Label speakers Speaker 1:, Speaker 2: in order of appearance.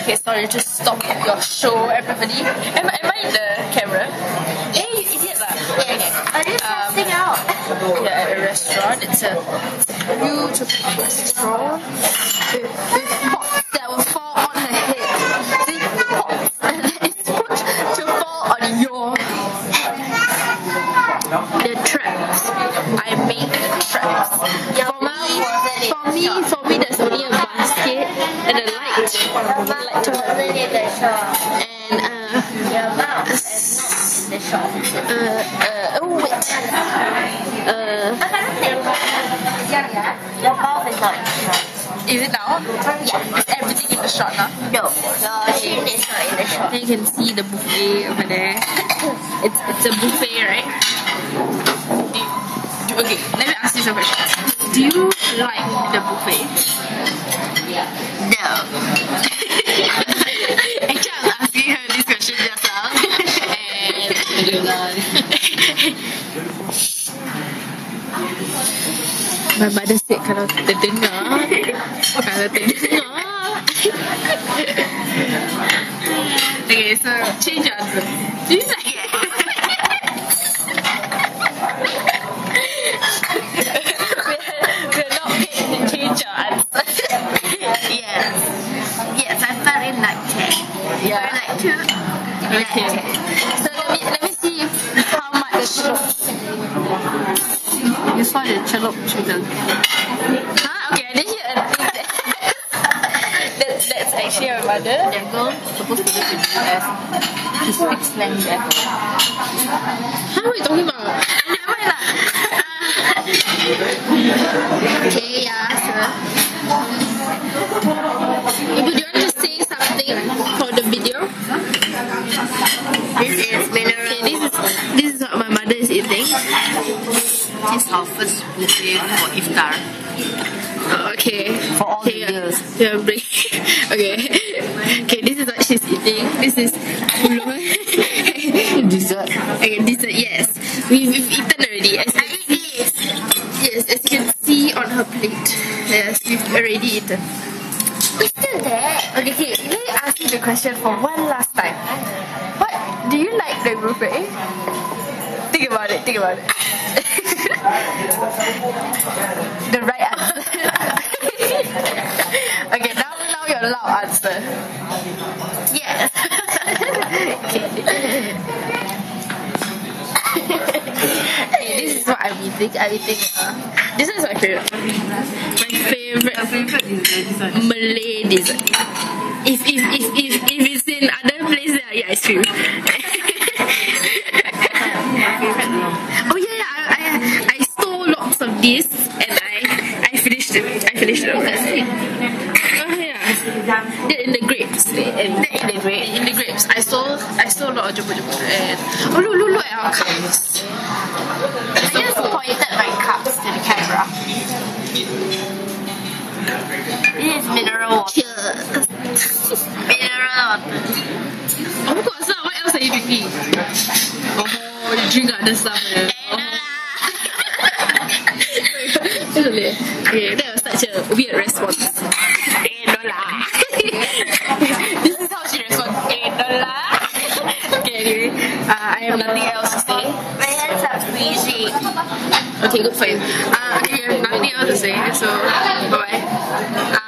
Speaker 1: Okay, sorry, just stop your show, everybody. Am, am I in the camera? Hey, you idiot lah.
Speaker 2: Yes. I just
Speaker 1: Um,
Speaker 2: out.
Speaker 1: Yeah, at a restaurant. It's a beautiful restaurant the traps. I make traps. For me, for me, for me, there's only a basket and a light.
Speaker 2: Your
Speaker 1: A light to hold.
Speaker 2: wasn't in the shop.
Speaker 1: And uh,
Speaker 2: Your mouth is not in the shop.
Speaker 1: uh, uh, oh wait. Uh,
Speaker 2: Your mouth is not in the shop.
Speaker 1: is it now?
Speaker 2: Yeah.
Speaker 1: Is everything in the shot now?
Speaker 2: No. Chin is not in the shop.
Speaker 1: You can see the buffet over there. It's it's a buffet, right? Do you, do, okay, let me ask you some questions. Do you like the buffet?
Speaker 2: No.
Speaker 1: Actually, I was asking her this question just now. and my mother said kalau terdengar, kalau terdengar. okay, so change your answer. Do you Okay. So let me let me see how much. You saw the celup children. Huh? Okay, I didn't hear a thing. that, that's actually our mother.
Speaker 2: That girl supposed to live in the US. She speaks slang there.
Speaker 1: Huh? What are you talking about?
Speaker 2: Never mind lah. Is our first buffet for iftar.
Speaker 1: Okay.
Speaker 2: For all the
Speaker 1: okay,
Speaker 2: years.
Speaker 1: Yeah, break. okay. Okay, this is what she's eating. This is
Speaker 2: Dessert.
Speaker 1: okay, dessert, yes. We've, we've eaten already. As you can see, yes, as you can see on her plate. Yes, we've already eaten.
Speaker 2: It's still there.
Speaker 1: Okay, okay, let me ask you the question for one last time. What do you like the buffet? Think about it, think about it. the right answer. okay, now now your loud answer.
Speaker 2: Yes.
Speaker 1: Okay, this is what I'm eating. I'm eating. Uh, this is my favorite. My favorite Malay dessert. If if if if, if it's in other places, I eat ice cream. oh yeah, this and I I finished it. I finished it. Oh yeah. They're in the grapes. They're in the grapes. In the grapes. I saw I saw a lot of jumbo jumbo and oh look look look at our cups.
Speaker 2: I just pointed my cups to the camera. This is mineral water. Mineral water.
Speaker 1: Of course lah. What else are you drinking? Oh, you drink other stuff. Eh? Really? Okay, that was such a weird response. Eh, no lah. this is how she responds. Eh, no lah. okay, anyway, uh, I have nothing else to say.
Speaker 2: My hands are freezing.
Speaker 1: Okay, good for you. Uh, okay, I have nothing else to say. So, bye bye.